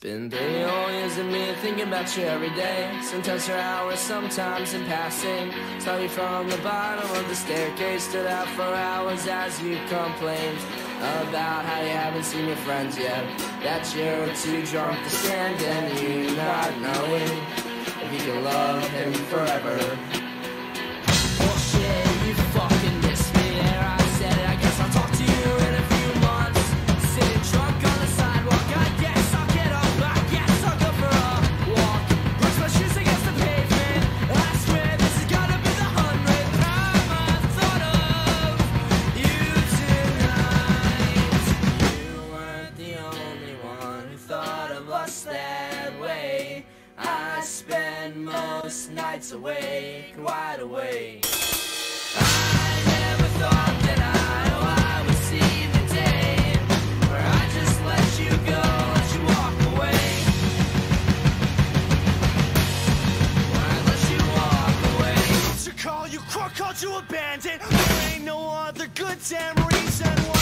been three whole years of me thinking about you every day. Sometimes for hours, sometimes in passing. Saw you from the bottom of the staircase, stood out for hours as you complained about how you haven't seen your friends yet. That you're too drunk to stand and you not knowing if you can love him forever. Spend most nights awake, wide awake. I never thought that I, would see the day where I just let you go, let you walk away. Where I let you walk away. call you crook, called you. There ain't no other good damn reason why.